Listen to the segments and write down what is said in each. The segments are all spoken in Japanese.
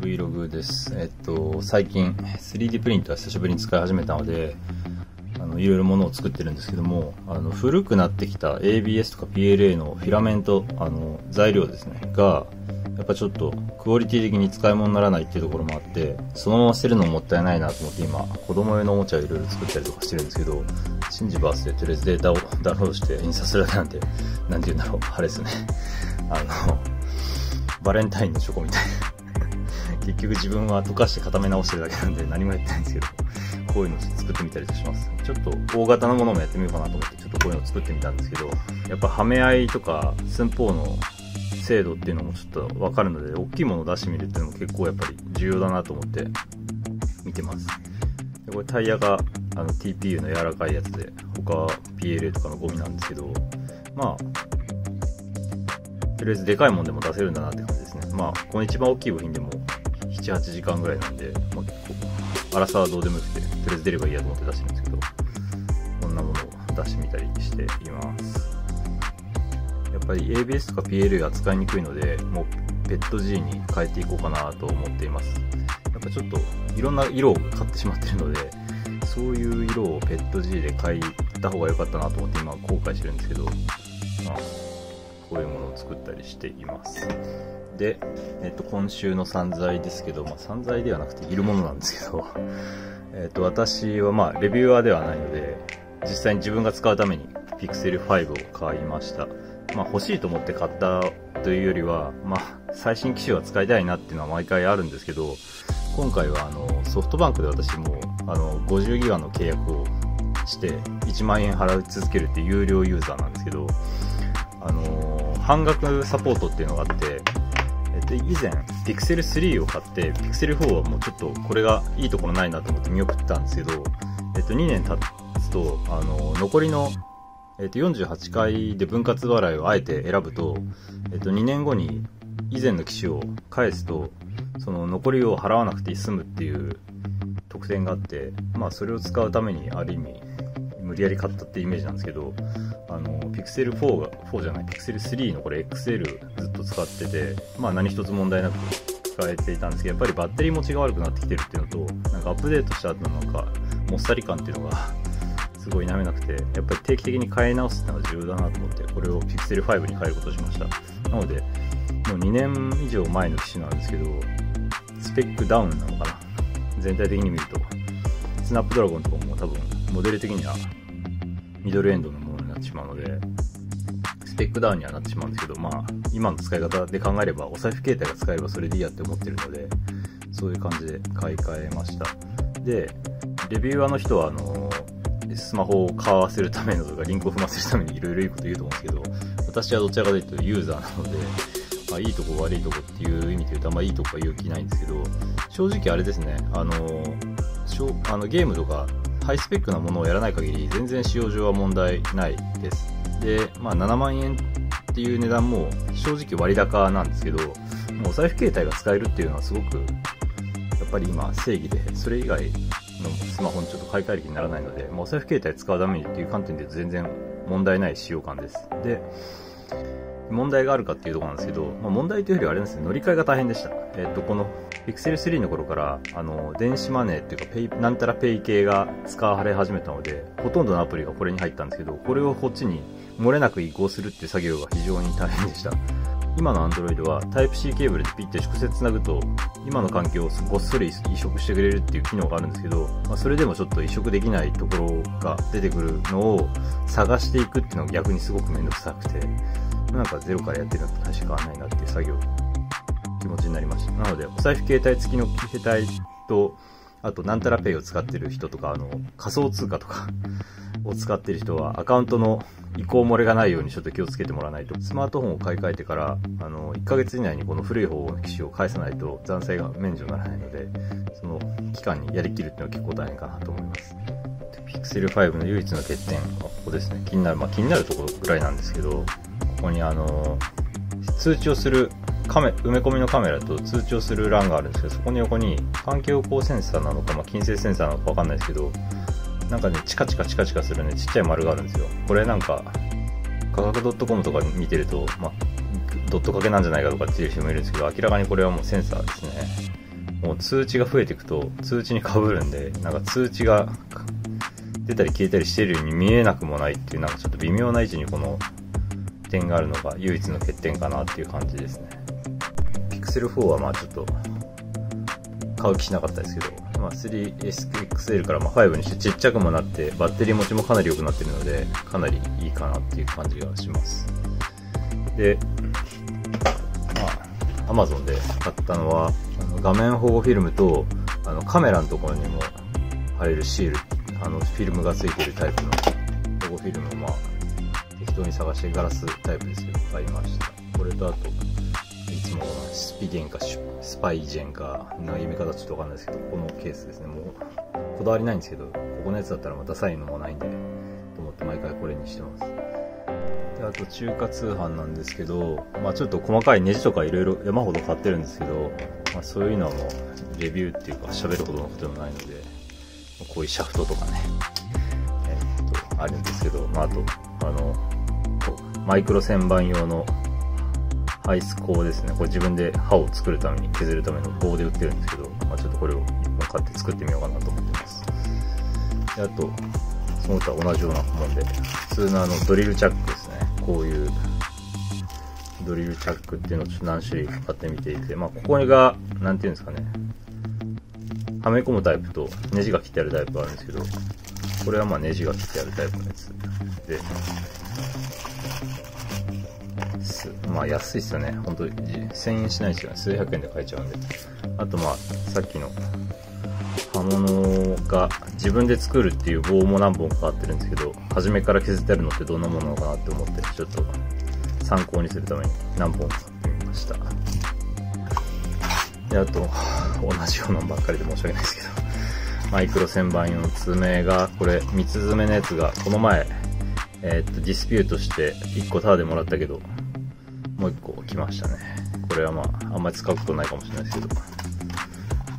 Vlog です。えっと、最近 3D プリンター久しぶりに使い始めたので、あの、いろいろものを作ってるんですけども、あの、古くなってきた ABS とか PLA のフィラメント、あの、材料ですね、が、やっぱちょっとクオリティ的に使い物にならないっていうところもあって、そのまま捨てるのもったいないなと思って今、子供用のおもちゃをいろいろ作ったりとかしてるんですけど、シンジバースでとりあえずデータをダウンロードして印刷するだけなんで、なんて言うんだろう、あれですね。あの、バレンタインのチョコみたいな。結局自分は溶かして固め直してるだけなんで何もやってないんですけど、こういうの作ってみたりします。ちょっと大型のものもやってみようかなと思って、ちょっとこういうの作ってみたんですけど、やっぱはめ合いとか寸法の精度っていうのもちょっとわかるので、大きいものを出してみるっていうのも結構やっぱり重要だなと思って見てます。でこれタイヤがあの TPU の柔らかいやつで、他は PLA とかのゴミなんですけど、まあ、とりあえずでかいもんでも出せるんだなって感じですね。まあ、この一番大きい部品でも7、8時間ぐらいなんで、まあ、結構、荒さはどうでもよくて、とりあえず出ればいいやと思って出してるんですけど、こんなものを出してみたりしています。やっぱり ABS とか PLA が使いにくいので、もうペット G に変えていこうかなと思っています。やっぱちょっといろんな色を買ってしまってるので、そういう色をペット G で買いた方が良かったなと思って今後悔してるんですけど、まあ、こういうものを作ったりしています。で、えっと、今週の散財ですけど、まあ、散財ではなくているものなんですけど、えっと、私はまあ、レビューアーではないので、実際に自分が使うために Pixel 5を買いました。まあ、欲しいと思って買ったというよりは、まあ、最新機種は使いたいなっていうのは毎回あるんですけど、今回はあのソフトバンクで私もあの50ギガの契約をして1万円払い続けるっていう有料ユーザーなんですけど、あの半額サポートっていうのがあって、えっと、以前 Pixel 3を買って Pixel 4はもうちょっとこれがいいところないなと思って見送ったんですけど、えっと、2年経つとあの残りのえっと、48回で分割払いをあえて選ぶと、えっと、2年後に以前の機種を返すと、その残りを払わなくて済むっていう特典があって、まあそれを使うためにある意味、無理やり買ったってイメージなんですけど、あの、Pixel 4が、4じゃない、Pixel 3のこれ XL ずっと使ってて、まあ何一つ問題なく使えていたんですけど、やっぱりバッテリー持ちが悪くなってきてるっていうのと、なんかアップデートした後のなんか、もっさり感っていうのが すごい舐めなくて、やっぱり定期的に変え直すっていうのが重要だなと思って、これを Pixel 5に変えることしました。なので、もう2年以上前の機種なんですけど、スペックダウンなのかな全体的に見ると。スナップドラゴンとかも多分、モデル的にはミドルエンドのってしまうので、スペックダウンにはなってしまうんですけど、まあ、今の使い方で考えれば、お財布携帯が使えればそれでいいやって思ってるので、そういう感じで買い替えました。で、レビューアーの人は、あのスマホを買わせるためのとか、リンクを踏ませるためにいろいろいいこと言うと思うんですけど、私はどちらかというとユーザーなので、まあ、いいとこ悪いとこっていう意味で言うとあんまいいとこは言う気ないんですけど、正直あれですね、あの、あのゲームとかハイスペックなものをやらない限り全然使用上は問題ないです。で、まあ7万円っていう値段も正直割高なんですけど、もうお財布携帯が使えるっていうのはすごくやっぱり今正義で、それ以外のスマホにちょっと買い替える気にならないので、まあ、お財布携帯使うためにっていう観点で全然問題ない使用感です。で、問題があるかっていうところなんですけど、まあ、問題というよりはあれですね、乗り換えが大変でした。えっと、この Pixel 3の頃から、あの、電子マネーっていうか、ペイ、なんたらペイ系が使われ始めたので、ほとんどのアプリがこれに入ったんですけど、これをこっちに漏れなく移行するっていう作業が非常に大変でした。今の Android は Type-C ケーブルでピッて直接つなぐと、今の環境をごっそり移植してくれるっていう機能があるんですけど、まあ、それでもちょっと移植できないところが出てくるのを探していくっていうのが逆にすごくめんどくさくて、なんかゼロからやってるのと大して変わらないなっていう作業、気持ちになりました。なので、お財布携帯付きの携帯と、あと、なんたらペイを使ってる人とか、あの、仮想通貨とか を使ってる人は、アカウントの移行漏れがないようにちょっと気をつけてもらわないと。スマートフォンを買い替えてから、あの、1ヶ月以内にこの古い方の機種を返さないと残債が免除にならないので、その期間にやりきるっていうのは結構大変かなと思います。Pixel 5の唯一の欠点はここですね。気になる、まあ気になるところぐらいなんですけど、ここにあの、通知をするカメ埋め込みのカメラと通知をする欄があるんですけど、そこに横に環境光センサーなのか、まあ、近接センサーなのかわかんないですけど、なんかね、チカチカチカチカするね、ちっちゃい丸があるんですよ。これなんか、価格 .com とか見てると、まあ、ドットかけなんじゃないかとかっていう人もいるんですけど、明らかにこれはもうセンサーですね。もう通知が増えていくと通知に被るんでなんか通知が出たり消えたりしてるように見えなくもないっていうなんかちょっと微妙な位置にこの点があるのが唯一の欠点かなっていう感じですね XL4 はまあちょっと買う気しなかったですけど、まあ、3XL からま5にしてちっちゃくもなってバッテリー持ちもかなり良くなってるのでかなりいいかなっていう感じがします。でまあ Amazon で買ったのはあの画面保護フィルムとあのカメラのところにも貼れるシールあのフィルムがついてるタイプの保護フィルムをまあ適当に探してガラスタイプですけど買いました。これとあといつもスピゲンかスパイジェンかの読み方ちょっとわかんないですけどこのケースですね。もうこだわりないんですけどここのやつだったらまたサインのもないんでと思って毎回これにしてます。であと中華通販なんですけど、まあ、ちょっと細かいネジとかいろいろ山ほど買ってるんですけど、まあ、そういうのはもうレビューっていうか喋るほどのことでもないのでこういうシャフトとかね、え、っとあるんですけど、まあ、あとあのマイクロ旋盤用のアイス鋼ですね。これ自分で刃を作るために削るための棒で売ってるんですけど、まあ、ちょっとこれを1本買って作ってみようかなと思ってます。であと、その他同じようなもんで、普通のあのドリルチャックですね。こういうドリルチャックっていうのをちょっと何種類買ってみていて、まあ、ここが、なんていうんですかね、はめ込むタイプとネジが切ってあるタイプがあるんですけど、これはまあネジが切ってあるタイプのやつで、まあ安いっすよね。本当に1000円しないですよね。数百円で買えちゃうんで。あとまあ、さっきの刃物が自分で作るっていう棒も何本かあってるんですけど、初めから削ってあるのってどんなものかなって思って、ちょっと参考にするために何本か買ってみました。で、あと、同じようなのばっかりで申し訳ないですけど、マイクロ旋盤用の爪が、これ、三つ爪のやつが、この前、えー、っと、ディスピュートして1個タダでもらったけど、もう1個来ましたね。これはまあ、あんまり使うことないかもしれないですけど、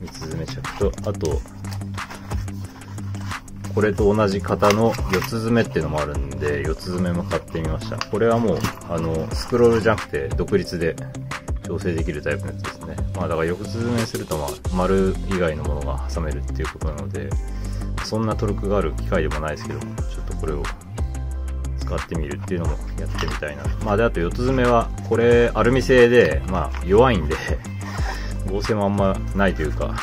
三つ爪着と、あと、これと同じ型の四つ爪っていうのもあるんで、四つ爪も買ってみました。これはもう、あの、スクロールじゃなくて、独立で調整できるタイプのやつですね。まあだから四つ爪すると、まあ、丸以外のものが挟めるっていうことなので、そんなトルクがある機械でもないですけど、ちょっとこれを使ってみるっていうのもやってみたいな。まあで、あと四つ爪は、これアルミ製で、まあ弱いんで 合成もあんまないというか、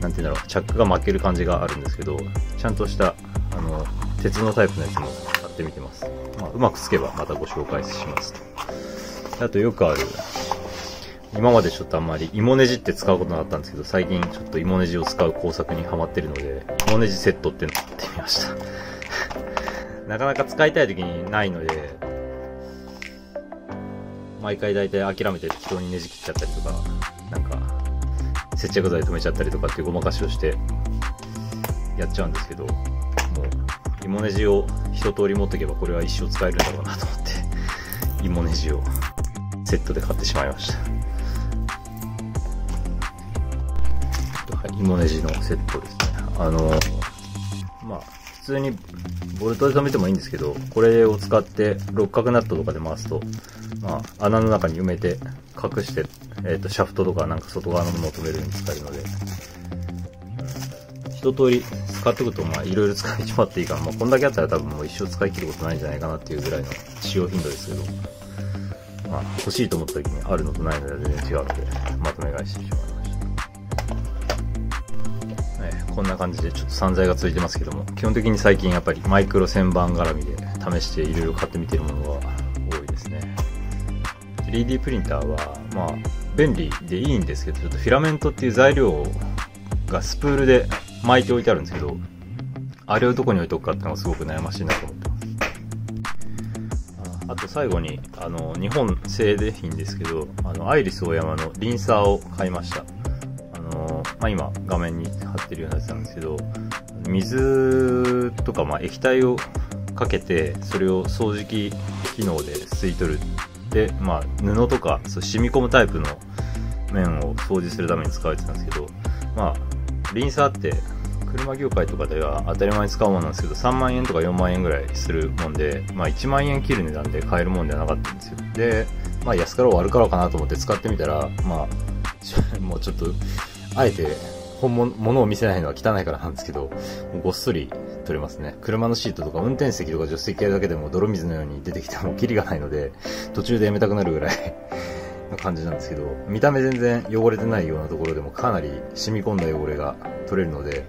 なんていうんだろう、チャックが負ける感じがあるんですけど、ちゃんとした、あの、鉄のタイプのやつも買ってみてます。まあ、うまくつけばまたご紹介しますと。あとよくある、今までちょっとあんまり芋ネジって使うことなかったんですけど、最近ちょっと芋ネジを使う工作にハマってるので、芋ネジセットっていうのを買ってみました。なかなか使いたい時にないので、毎回大体諦めて適当にネジ切っちゃったりとか、なんか、接着剤止めちゃったりとかっていうごまかしをしてやっちゃうんですけど、もう、芋ネジを一通り持っておけばこれは一生使えるんだろうなと思って、芋ネジをセットで買ってしまいました。はい、芋ネジのセットですね。あの、通にボルトで止めてもいいんですけど、これを使って六角ナットとかで回すと、まあ、穴の中に埋めて隠して、えっ、ー、と、シャフトとかなんか外側のものを止めるように使えるので、一通り使っておくと、まあ、いろいろ使いちまっていいから、まあ、こんだけあったら多分もう一生使い切ることないんじゃないかなっていうぐらいの使用頻度ですけど、まあ、欲しいと思った時にあるのとないのでは全然違うので、まとめ買いしてしまいこんな感じでちょっと散財が続いてますけども、基本的に最近やっぱりマイクロ旋盤絡みで試していろいろ買ってみてるものが多いですね。3D プリンターは、まあ、便利でいいんですけど、ちょっとフィラメントっていう材料がスプールで巻いておいてあるんですけど、あれをどこに置いとくかっていうのがすごく悩ましいなと思ってます。あと最後に、あの、日本製でいいんですけど、あの、アイリスオーヤマのリンサーを買いました。まあ、今画面に貼ってるようなやつなんですけど水とかま液体をかけてそれを掃除機機能で吸い取る。で、まあ、布とかそう染み込むタイプの面を掃除するために使われてたんですけど、まあ、リンサーって車業界とかでは当たり前に使うものなんですけど3万円とか4万円ぐらいするもんで、まあ、1万円切る値段で買えるもんではなかったんですよ。で、まあ、安かろう悪かろうかなと思って使ってみたら、まあ、もうちょっとあえて本物、物を見せないのは汚いからなんですけど、ごっそり取れますね。車のシートとか運転席とか助手席だけでも泥水のように出てきて もキリがないので、途中でやめたくなるぐらい の感じなんですけど、見た目全然汚れてないようなところでもかなり染み込んだ汚れが取れるので、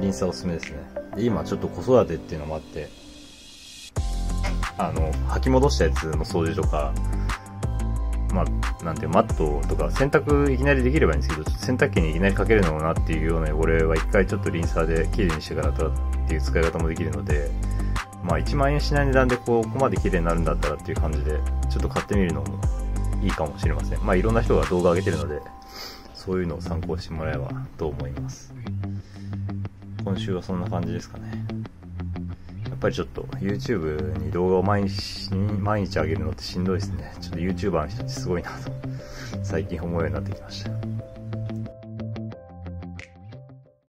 リンスはおすすめですね。で今ちょっと子育てっていうのもあって、あの、吐き戻したやつの掃除とか、まあ、なんていうマットとか洗濯いきなりできればいいんですけど、洗濯機にいきなりかけるのもなっていうような汚れは一回ちょっとリンサーで綺麗にしてからっていう使い方もできるので、まあ1万円しない値段でここまで綺麗になるんだったらっていう感じで、ちょっと買ってみるのもいいかもしれません。まあいろんな人が動画上げてるので、そういうのを参考してもらえばと思います。今週はそんな感じですかね。やっぱりちょっと YouTube に動画を毎日毎日上げるのってしんどいですね。ちょっと YouTuber の人ってすごいなと、最近思うようになってきました。